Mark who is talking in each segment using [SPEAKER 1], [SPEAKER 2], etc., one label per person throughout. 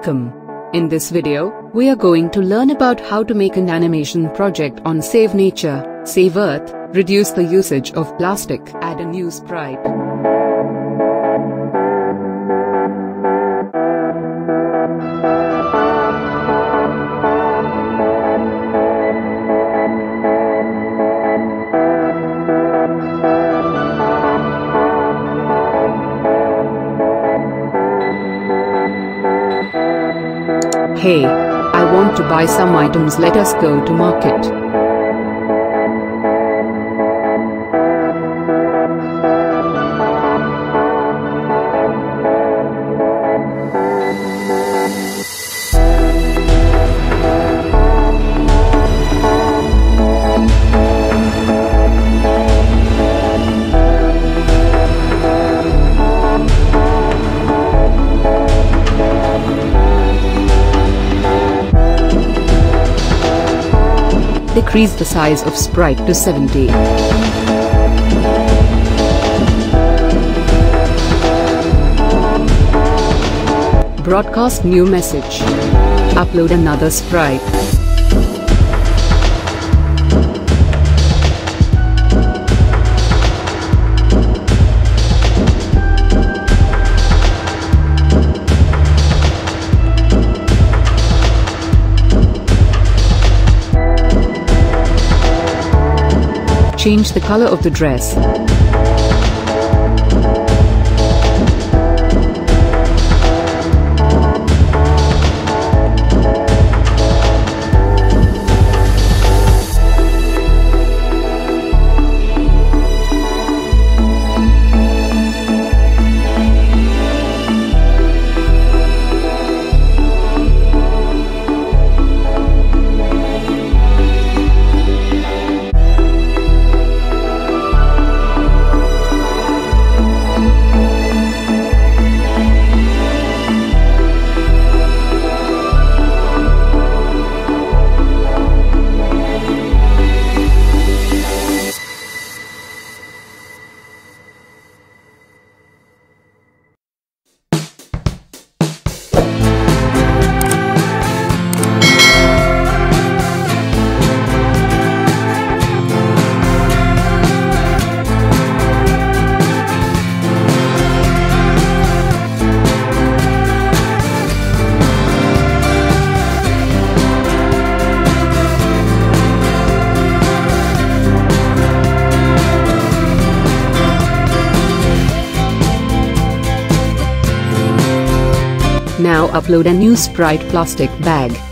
[SPEAKER 1] Welcome. In this video, we are going to learn about how to make an animation project on Save Nature, Save Earth, reduce the usage of plastic, add a new sprite. Hey, I want to buy some items let us go to market. Decrease the size of sprite to 70. Broadcast new message. Upload another sprite. Change the color of the dress. Now upload a new Sprite plastic bag.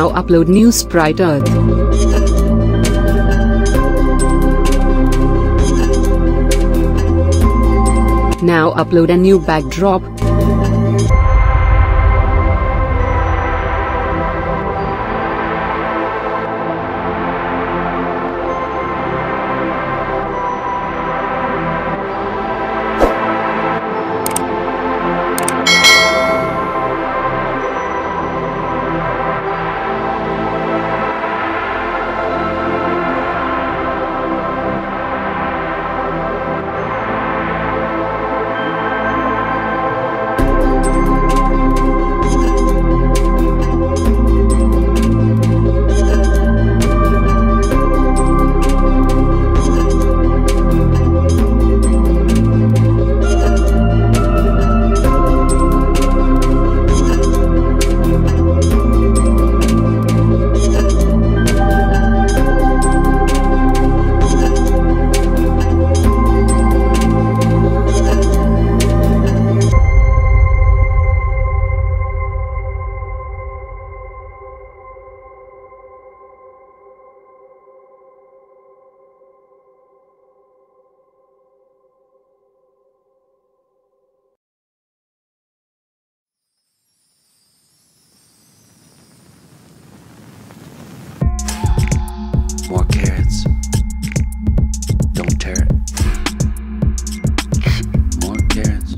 [SPEAKER 2] now upload new sprite earth. Now upload a new backdrop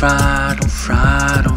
[SPEAKER 2] fried, on fried,